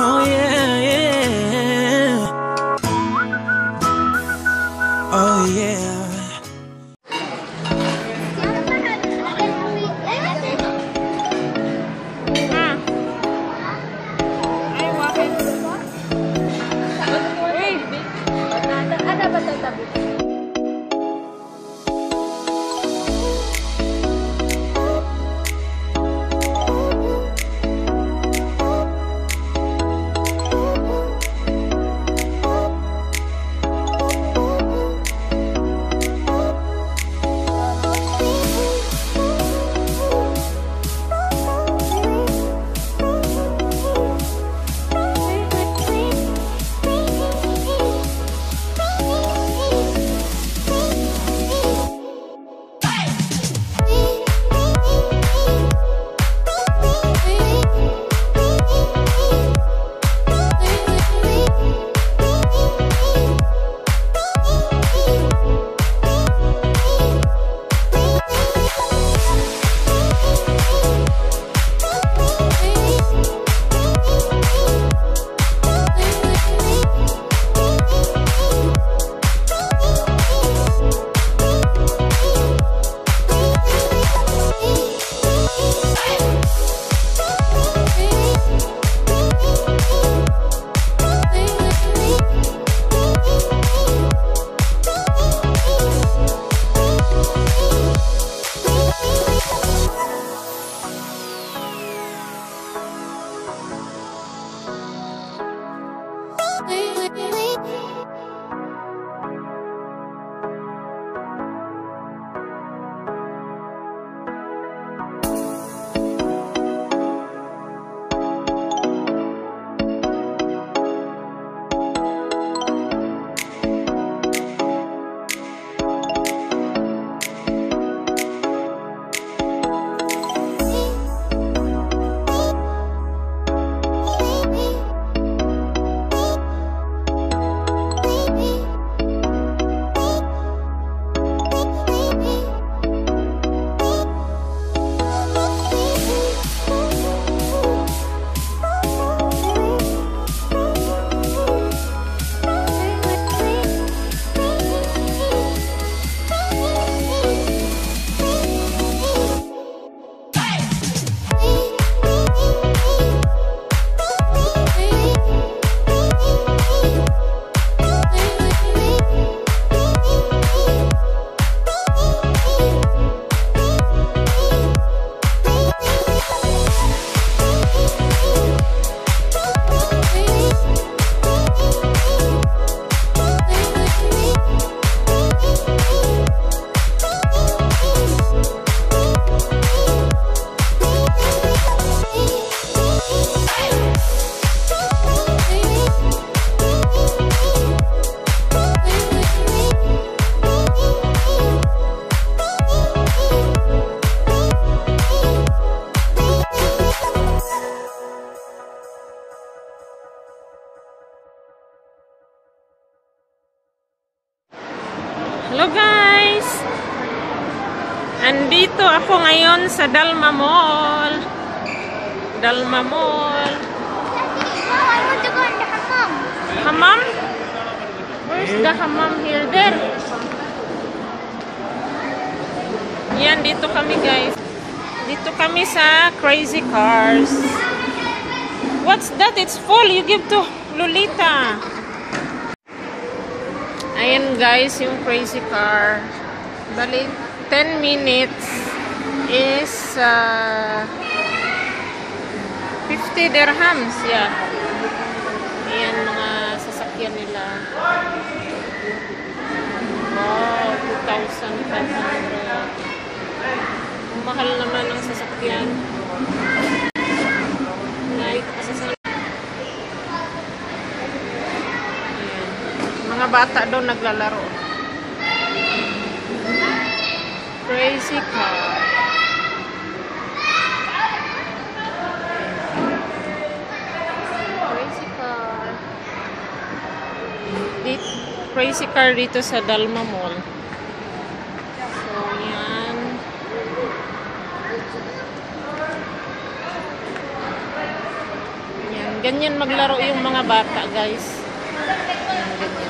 Oh yeah, ako ngayon sa Dalma Mall. Dalma Mall. Oh, I want to go in the hammam. Hammam? Where's the hammam here? There. Yan, dito kami guys. Dito kami sa Crazy Cars. What's that? It's full. You give to Lolita. Ayan guys, yung crazy car. Bali, 10 minutes is uh, 50 dirhams. Yeah. Ayan mga sasakyan nila. Wow, 2,500. Ang mahal naman ng sasakyan. Like. Mga bata doon naglalaro. Crazy car. Crazy car. Dit crazy car dito sa Dalma Mall. So, yan. Yan Ganyan maglaro yung mga bata, guys. Ganyan.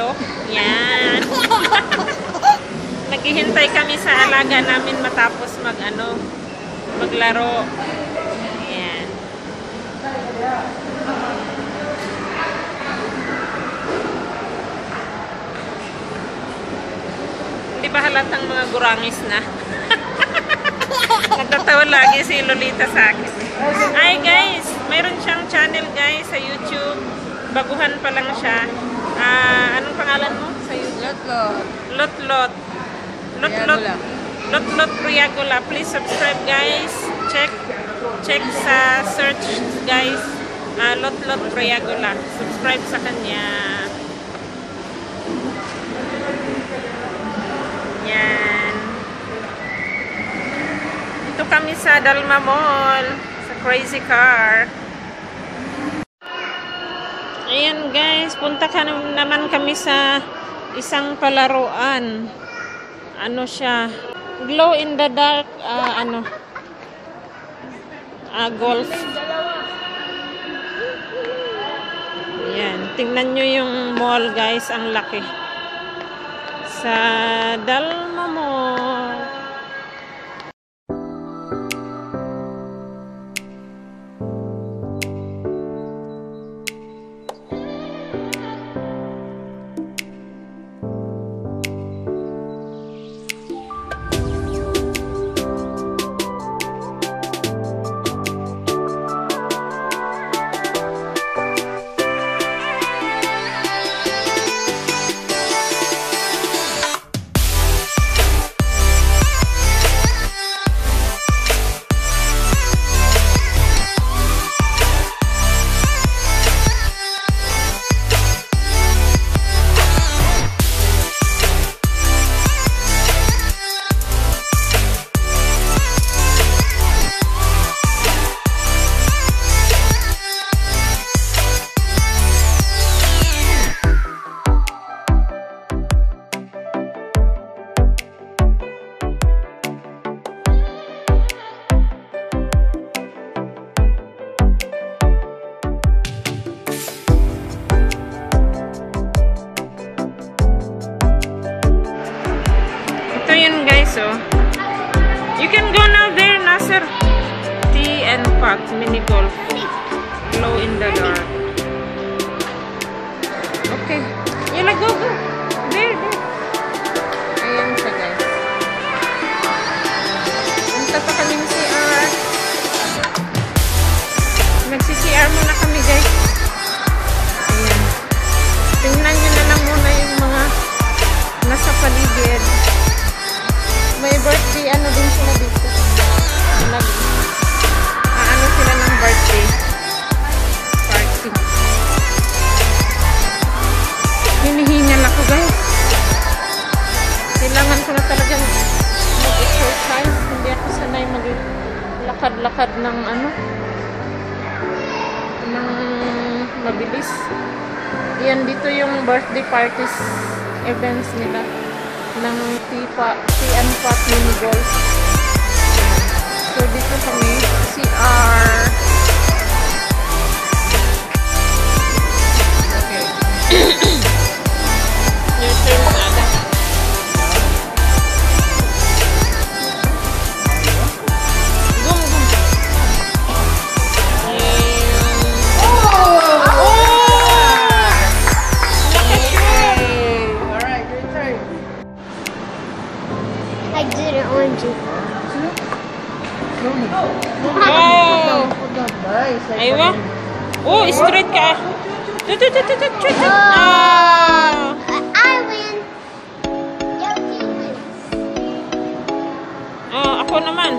Ilok. Yan. Naghihintay kami sa alaga namin matapos mag ano, maglaro. Yan. Hindi ba halatang mga gurangis na? Nagtatawa lagi si Lolita sa akin. Ay guys, mayroon siyang channel guys sa YouTube. Baguhan pa lang siya. Ah, anong pangalan mo sa YouTube? Lotlot. Lotlot. Lotlot. Lotlot Priagola. Please subscribe guys. Check check sa search guys. Ah, Lotlot Priagola. Subscribe sa kanya. Yan. Ito kami sa Dalma Mall. Sa Crazy Car. Ayan guys, punta ka nam- naman kami sa isang palaruan. Ano siya? Glow in the dark, ah, ano? Ah, golf. Ayan, tingnan nyo yung mall guys, ang laki. Sa Dalma Mall. So, you can go now there, Nasser. Tea and Park Mini Golf. Glow in the dark. Okay. Yala, go, go. There, there. Ayan siya, guys. Ang tata kami ng CR. Nagsi-CR muna kami, guys. Birthday parties events nila ng Tipa, Pat Mini Golf. So dito kami, CR. I didn't want to. Oh! Nice. Aywa. Oh, straight ka. Tut, tut, tut, tut, tut, tut. Ah! I win. Your team wins. Oh, ako naman.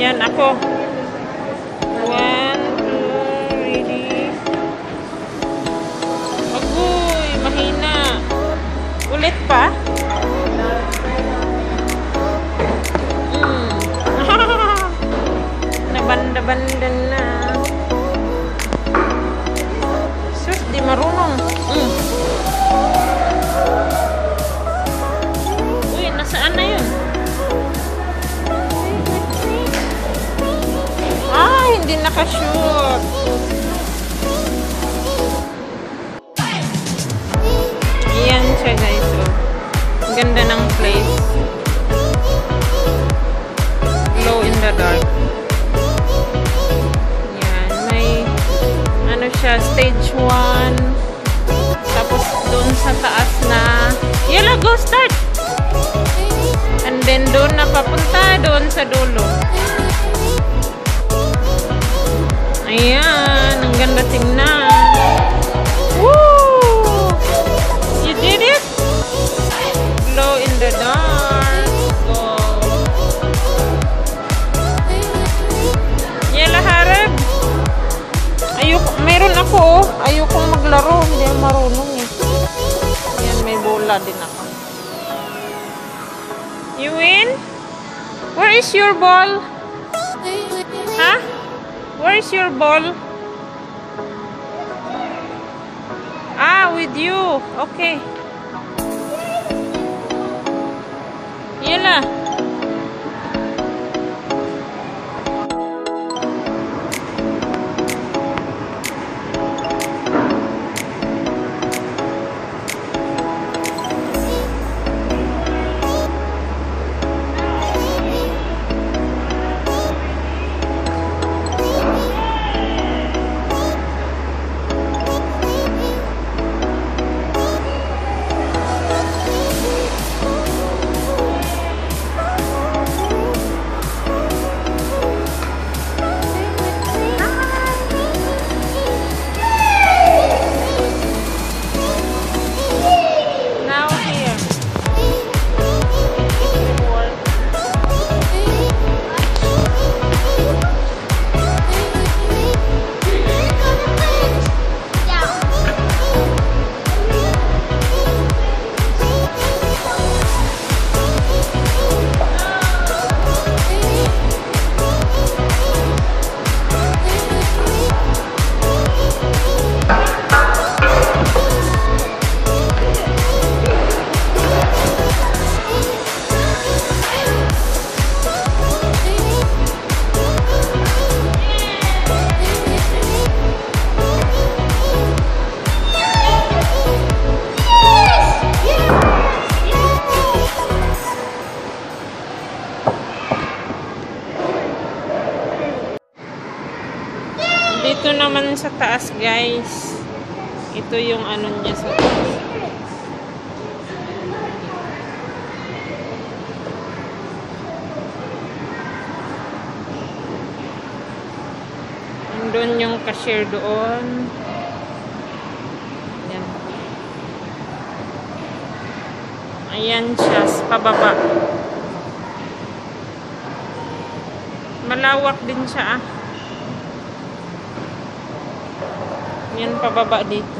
Yan, ako. One, ganda ng place. Glow in the dark. Yan. May ano siya, stage 1. Tapos doon sa taas na Yala, go start! And then doon na papunta doon sa dulo. Ayan, ang ganda tingnan. Bola din ako. You win? Where is your ball? Huh? Where is your ball? Ah, with you. Okay. Sa taas, guys. Ito yung ano niya sa taas. Nandun yung cashier doon. Yan. Ayan siya, pababa. Malawak din siya ah. Yan pababa dito.